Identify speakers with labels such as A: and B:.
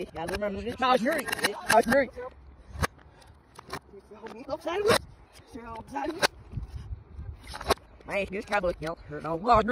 A: You gotta remember this. Mouse Nuri. Mouse Nuri. Look sideways. Man, this cowboy, you know, no, Mouse